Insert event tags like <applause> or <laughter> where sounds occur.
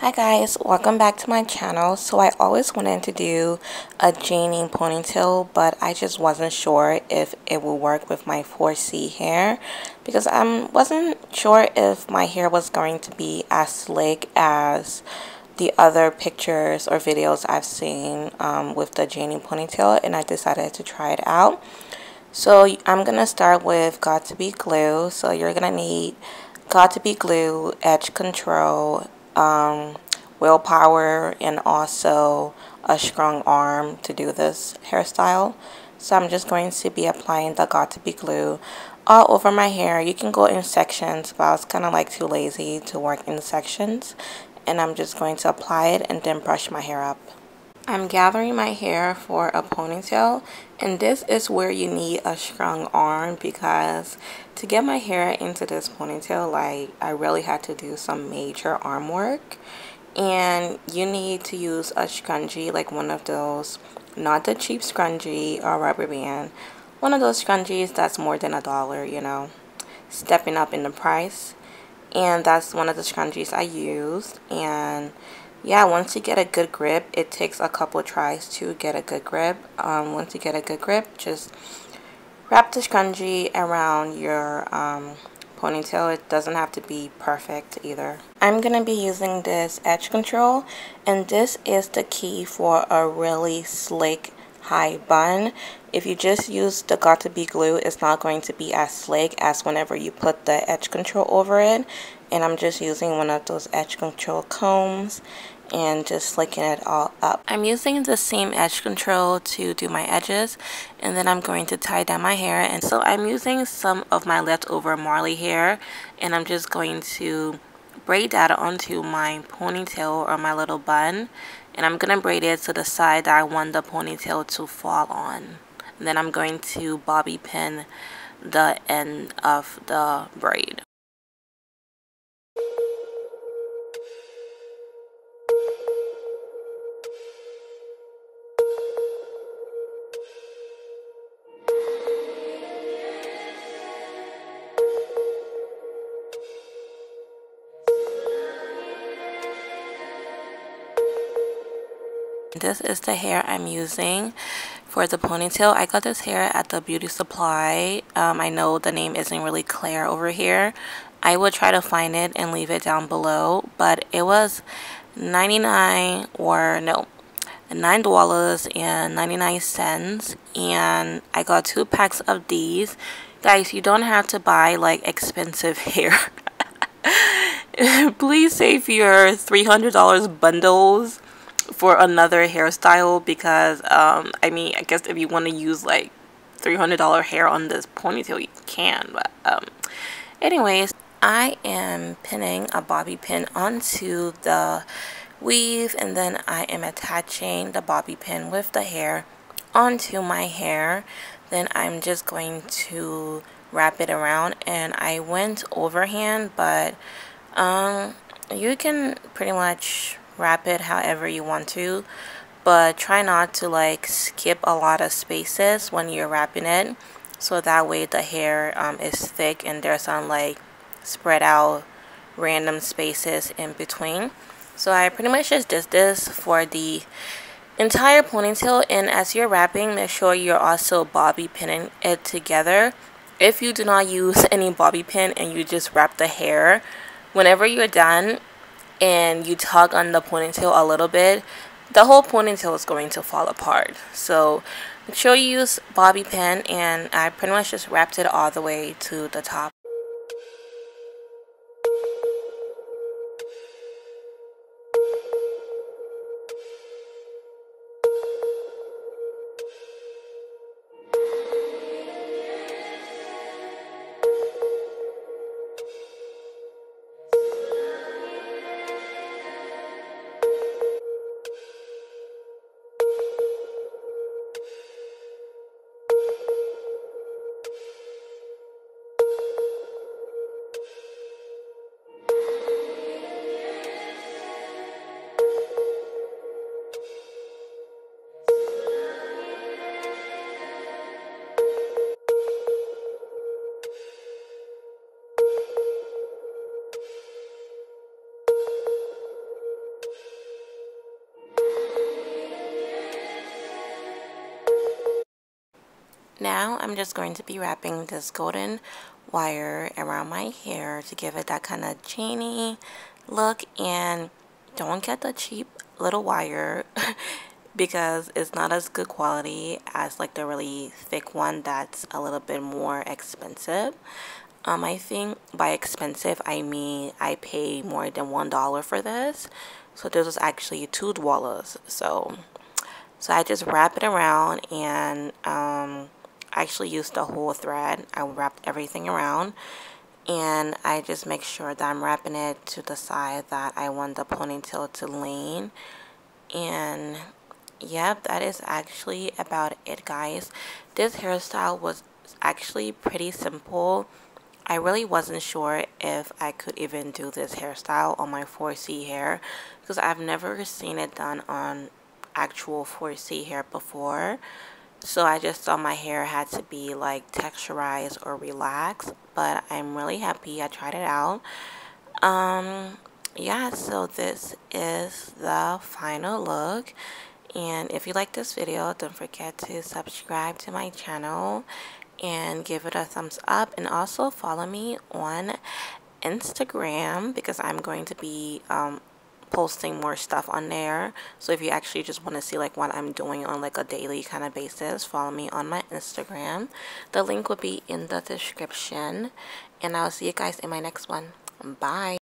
Hi guys, welcome back to my channel. So I always wanted to do a genie ponytail, but I just wasn't sure if it would work with my 4C hair because I wasn't sure if my hair was going to be as slick as the other pictures or videos I've seen um, with the genie ponytail and I decided to try it out. So I'm going to start with Got To Be glue. So you're going to need Got To Be glue, edge control, um, willpower, and also a strong arm to do this hairstyle. So I'm just going to be applying the Got To Be glue all over my hair. You can go in sections, but I was kind of like too lazy to work in sections. And I'm just going to apply it and then brush my hair up. I'm gathering my hair for a ponytail and this is where you need a strong arm because to get my hair into this ponytail like I really had to do some major arm work and you need to use a scrunchie like one of those not the cheap scrunchie or rubber band one of those scrunchies that's more than a dollar you know stepping up in the price and that's one of the scrunchies I used and yeah, once you get a good grip, it takes a couple tries to get a good grip. Um, once you get a good grip, just wrap the scrunchie around your um, ponytail. It doesn't have to be perfect either. I'm going to be using this edge control and this is the key for a really slick high bun. If you just use the got to be glue, it's not going to be as slick as whenever you put the edge control over it and I'm just using one of those edge control combs and just slicking it all up. I'm using the same edge control to do my edges and then I'm going to tie down my hair and so I'm using some of my leftover Marley hair and I'm just going to braid that onto my ponytail or my little bun and I'm going to braid it to the side that I want the ponytail to fall on. And then I'm going to bobby pin the end of the braid. This is the hair I'm using for the ponytail. I got this hair at the beauty supply. Um, I know the name isn't really clear over here. I will try to find it and leave it down below. But it was 99 or no, nine dollars and 99 cents and I got two packs of these guys you don't have to buy like expensive <laughs> hair <laughs> please save your $300 bundles for another hairstyle because um, I mean I guess if you want to use like $300 hair on this ponytail you can but um, anyways I am pinning a bobby pin onto the weave and then I am attaching the bobby pin with the hair onto my hair. Then I'm just going to wrap it around and I went overhand but um, you can pretty much wrap it however you want to but try not to like skip a lot of spaces when you're wrapping it so that way the hair um, is thick and there's some like spread out random spaces in between. So I pretty much just did this for the entire ponytail and as you're wrapping make sure you're also bobby pinning it together. If you do not use <laughs> any bobby pin and you just wrap the hair whenever you're done and you tug on the ponytail a little bit, the whole ponytail is going to fall apart. So make sure you use bobby pin and I pretty much just wrapped it all the way to the top. Now I'm just going to be wrapping this golden wire around my hair to give it that kind of chainy look. And don't get the cheap little wire <laughs> because it's not as good quality as like the really thick one that's a little bit more expensive. Um i think by expensive i mean i pay more than one dollar for this. So this was actually two dollars. So so i just wrap it around and um I actually used the whole thread. I wrapped everything around and I just make sure that I'm wrapping it to the side that I want the ponytail to lean. And yep that is actually about it guys. This hairstyle was actually pretty simple. I really wasn't sure if I could even do this hairstyle on my 4C hair because I've never seen it done on actual 4C hair before so I just thought my hair had to be like texturized or relaxed but I'm really happy I tried it out. Um yeah so this is the final look. And if you like this video don't forget to subscribe to my channel and give it a thumbs up. And also follow me on Instagram because I'm going to be um, posting more stuff on there. So if you actually just want to see like what I'm doing on like a daily kind of basis follow me on my Instagram. The link will be in the description. And I'll see you guys in my next one. Bye